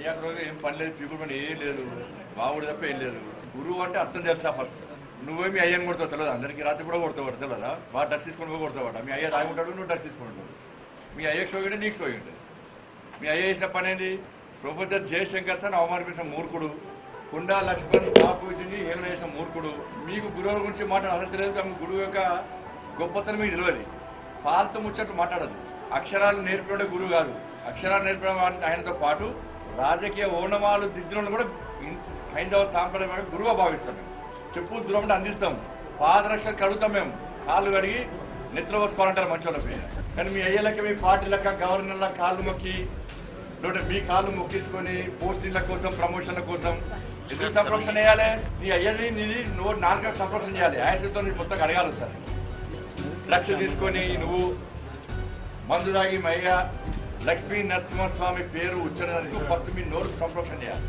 అయ్యాక ఏం పని లేదు పీకుడు పని ఏం లేదు. బావుడు తప్ప ఏం లేదు. గురువు అంటే అర్థం తెలుసా ఫస్ట్ నువ్వే మీ అయ్యని కొడతావు తెలియదు అందరికీ రాత్రి కూడా కొడతావు తెలియదా బాగా డ్రగ్స్ తీసుకొని కొడతావాడు? మీ అయ్య తాగుంటాడు నువ్వు డ్రగ్స్ తీసుకుని మీ అయ్యకు సోగింటే నీకు సోగింటుంది మీ అయ్య చేసిన పని ఏంది? ప్రొఫెసర్ జయశంకర్ సార్ అవమానిపించిన మూర్ఖుడు. కుండా లక్ష్మణ్ బాపు ఇచ్చింది ఏమైనా చేసిన మూర్ఖుడు. మీకు గురువుల గురించి మాట్లాడాలని తెలియదు తమ గురువు యొక్క గొప్పతనం మీకు తెలియదు ఫాల్తు ముచ్చట్లు మాట్లాడదు అక్షరాలు నేర్పడే గురువు కాదు. అక్షరాలు నేర్పడం ఆయనతో పాటు రాజకీయ ఓనమాలు దిద్దులను కూడా హైందవ సాంప్రదాయం గురువుగా భావిస్తాం మేము. చెప్పు దూరం అందిస్తాం. పాదరక్షలు కడుగుతాం మేము. కాళ్ళు కడిగి నిద్ర పోసుకోవాలంటారు మంచి వాళ్ళకి కానీ మీ అయ్యలకి మీ పార్టీ లెక్క గవర్నర్ల కాళ్ళు మొక్కి లేదంటే మీ కాళ్ళు మొక్కించుకొని పోస్టింగ్ల కోసం ప్రమోషన్ల కోసం ఎందుకు సంప్రోక్షణ చేయాలి? నీ అయ్యది నీది నువ్వు నాలుగు సంరక్షణ చేయాలి. ఆయాసంతో నీ మొత్తం అడగాలి సార్ లక్ష తీసుకొని నువ్వు మందు తాగి మయ్య లక్ష్మీ నరసింహస్వామి పేరు ఉచ్చరణ ఫస్ట్ మీ నోరు సంప్రోక్షణ చేయాలి.